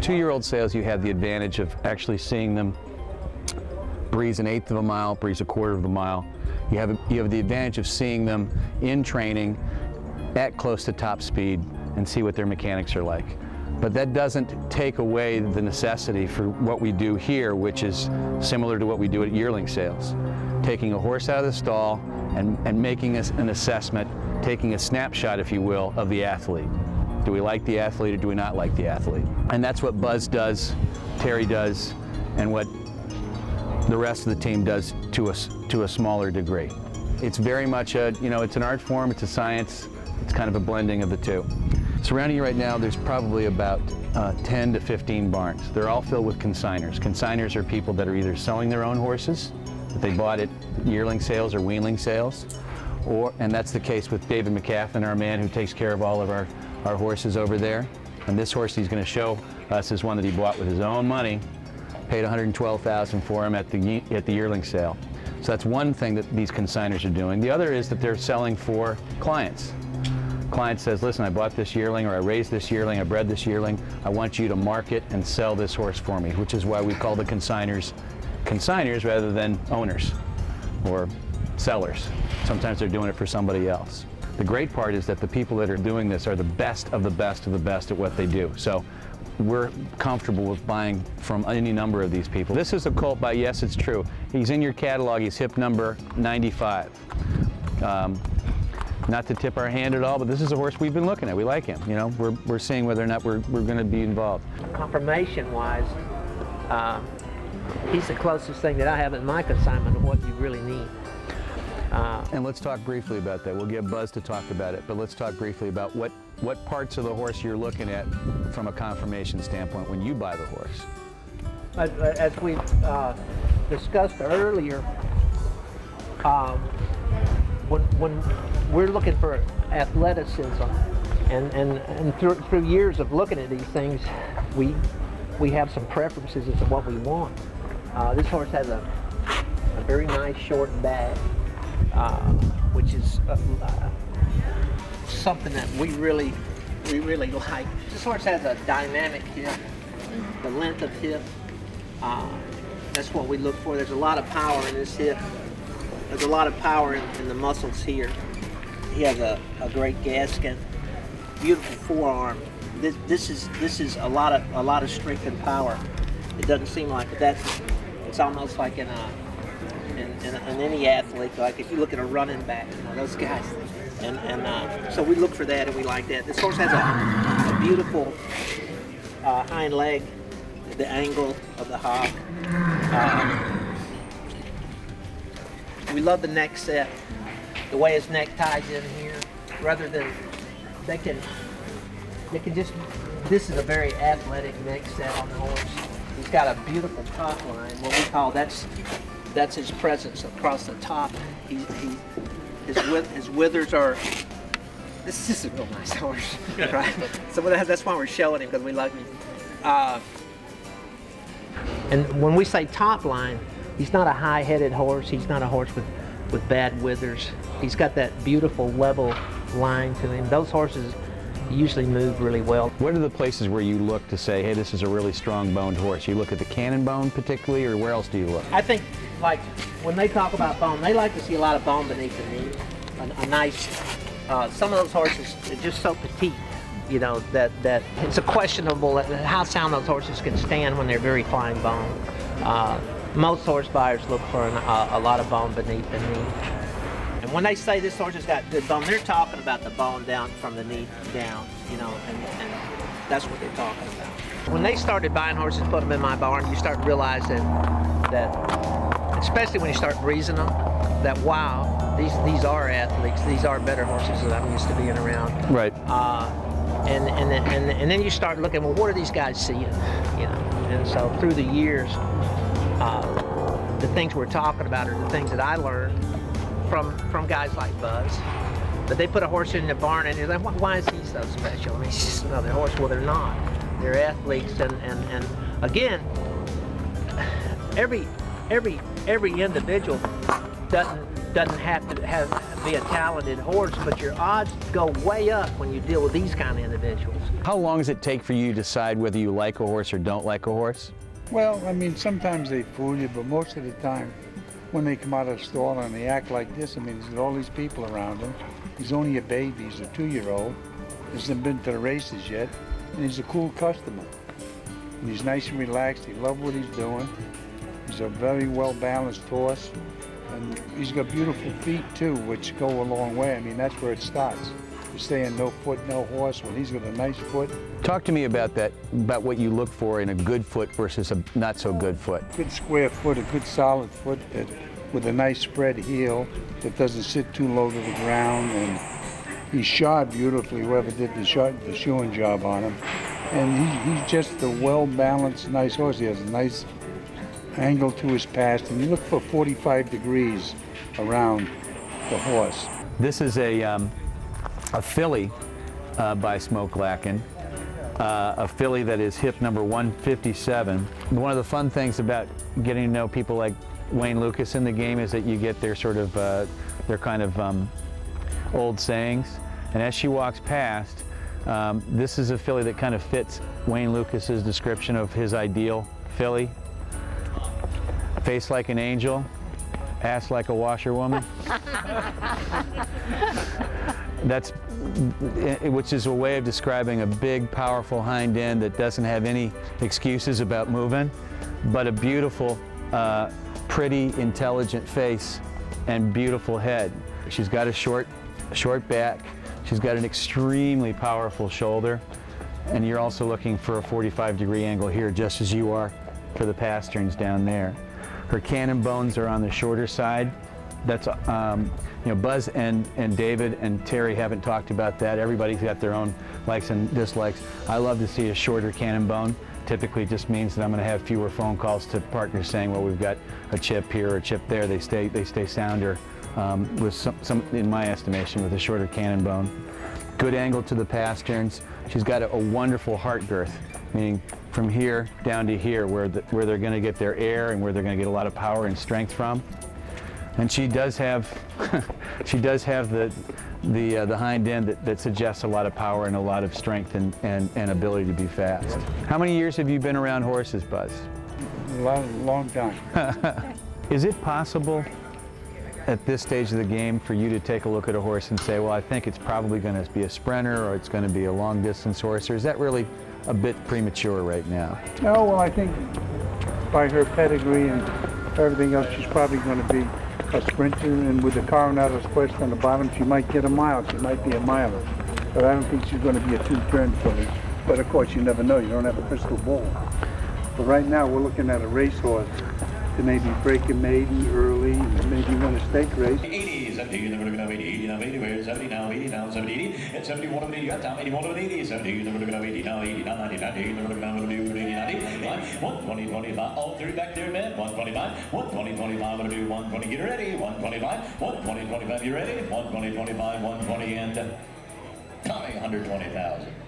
Two-year-old sales, you have the advantage of actually seeing them breeze an eighth of a mile, breeze a quarter of a mile. You have, you have the advantage of seeing them in training at close to top speed and see what their mechanics are like. But that doesn't take away the necessity for what we do here, which is similar to what we do at yearling sales. Taking a horse out of the stall and, and making an assessment, taking a snapshot, if you will, of the athlete. Do we like the athlete or do we not like the athlete? And that's what Buzz does, Terry does, and what the rest of the team does to a, to a smaller degree. It's very much a, you know, it's an art form, it's a science, it's kind of a blending of the two. Surrounding you right now, there's probably about uh, 10 to 15 barns. They're all filled with consigners. Consigners are people that are either selling their own horses, that they bought at yearling sales or weanling sales, or, and that's the case with David McCaffin, our man who takes care of all of our, our horses over there. And this horse he's going to show us is one that he bought with his own money, paid 112,000 for him at the, at the yearling sale. So that's one thing that these consigners are doing. The other is that they're selling for clients. Client says, listen, I bought this yearling or I raised this yearling, I bred this yearling. I want you to market and sell this horse for me, which is why we call the consigners consigners rather than owners or sellers. Sometimes they're doing it for somebody else. The great part is that the people that are doing this are the best of the best of the best at what they do. So we're comfortable with buying from any number of these people. This is a colt by Yes It's True. He's in your catalog. He's hip number 95. Um, not to tip our hand at all, but this is a horse we've been looking at. We like him. You know, we're, we're seeing whether or not we're, we're going to be involved. Conformation-wise, um, he's the closest thing that I have in my consignment of what you really need. Uh, and let's talk briefly about that. We'll get Buzz to talk about it, but let's talk briefly about what, what parts of the horse you're looking at from a conformation standpoint when you buy the horse. As, as we uh, discussed earlier, um, when, when we're looking for athleticism, and, and, and through, through years of looking at these things, we, we have some preferences as to what we want. Uh, this horse has a, a very nice short back uh, which is uh, uh, something that we really, we really like. This horse has a dynamic hip, the length of hip. Uh, that's what we look for. There's a lot of power in this hip. There's a lot of power in, in the muscles here. He has a, a great gaskin, beautiful forearm. This, this is this is a lot of a lot of strength and power. It doesn't seem like it. That's it's almost like in a in, in, any athlete. Like if you look at a running back, you know, those guys. And, and uh, so we look for that and we like that. This horse has a, a beautiful uh, hind leg, the angle of the hock. Uh, we love the neck set, the way his neck ties in here, rather than they can, they can just, this is a very athletic neck set on the horse. He's got a beautiful top line, what we call, that's that's his presence across the top. He, he his, his withers are. This is a real nice horse, right? so that's why we're showing him because we like him. Uh, and when we say top line, he's not a high-headed horse. He's not a horse with, with bad withers. He's got that beautiful level line to him. Those horses usually move really well. What are the places where you look to say, hey, this is a really strong boned horse? You look at the cannon bone particularly, or where else do you look? I think, like, when they talk about bone, they like to see a lot of bone beneath the knee. A, a nice, uh, some of those horses are just so petite, you know, that, that it's a questionable how sound those horses can stand when they're very fine bone. Uh, most horse buyers look for an, uh, a lot of bone beneath the knee. And when they say this horse has got good bone, they're talking about the bone down from the knee down, you know, and, and that's what they're talking about. When they started buying horses, put them in my barn, you start realizing that, that especially when you start breezing them, that wow, these these are athletes, these are better horses that I'm used to being around. Right. Uh, and, and, and, and then you start looking, well, what are these guys seeing? You know, and so through the years, uh, the things we're talking about are the things that I learned from from guys like Buzz. But they put a horse in the barn and they're like, why is he so special? I mean, he's just another horse. Well, they're not. They're athletes, and and and again, every every every individual doesn't doesn't have to have be a talented horse, but your odds go way up when you deal with these kind of individuals. How long does it take for you to decide whether you like a horse or don't like a horse? Well, I mean, sometimes they fool you, but most of the time, when they come out of the stall and they act like this, I mean, there's all these people around him. He's only a baby. He's a two-year-old. Hasn't been to the races yet, and he's a cool customer. And he's nice and relaxed. He loves what he's doing. He's a very well-balanced horse, and he's got beautiful feet too, which go a long way. I mean, that's where it starts. Saying no foot, no horse. Well, he's got a nice foot. Talk to me about that, about what you look for in a good foot versus a not so good foot. Good square foot, a good solid foot that, with a nice spread heel that doesn't sit too low to the ground. And he's shod beautifully, whoever did the, shod, the shoeing job on him. And he, he's just a well-balanced, nice horse. He has a nice angle to his past. And you look for 45 degrees around the horse. This is a, um, a filly uh, by Smoke Glacken, uh, a filly that is hip number 157. One of the fun things about getting to know people like Wayne Lukas in the game is that you get their sort of, uh, their kind of um, old sayings. And as she walks past, um, this is a filly that kind of fits Wayne Lukas's description of his ideal filly. Face like an angel, ass like a washerwoman. That's, which is a way of describing a big, powerful hind end that doesn't have any excuses about moving, but a beautiful, uh, pretty, intelligent face and beautiful head. She's got a short, short back. She's got an extremely powerful shoulder. And you're also looking for a 45 degree angle here, just as you are for the pasterns down there. Her cannon bones are on the shorter side. That's, um, you know, Buzz and, and David and Terry haven't talked about that. Everybody's got their own likes and dislikes. I love to see a shorter cannon bone. Typically just means that I'm going to have fewer phone calls to partners saying, well, we've got a chip here or a chip there. They stay, they stay sounder um, with some, some, in my estimation, with a shorter cannon bone. Good angle to the pasterns. She's got a, a wonderful heart girth, meaning from here down to here where, the, where they're going to get their air and where they're going to get a lot of power and strength from. And she does have, she does have the, the, uh, the hind end that, that suggests a lot of power and a lot of strength and, and, and ability to be fast. How many years have you been around horses, Buzz? A long, long time. Is it possible at this stage of the game for you to take a look at a horse and say, well, I think it's probably going to be a sprinter or it's going to be a long distance horse, or is that really a bit premature right now? No, well, I think by her pedigree and everything else, she's probably going to be a sprinter, and with the Coronado's quest on the bottom, she might get a mile. She might be a miler, but I don't think she's going to be a two-turn filly. But of course, you never know. You don't have a crystal ball. But right now, we're looking at a racehorse to maybe break a maiden early, maybe win a stake race. 80, 70, then we're looking at 80, 80 now, 80, where's 70 now, 80 now, 70, 80, and 71 of 80, got down, 81 of 80, 70, then we're looking at 80 now, 80 now, 90, 90, then we're looking at 80, 80, 90, 120, 25, all three back there, man, 125, 120, 25, I'm gonna do 120, get ready, 125, 120, 25, you ready, 120, 25, 120, and Tommy, 120,000.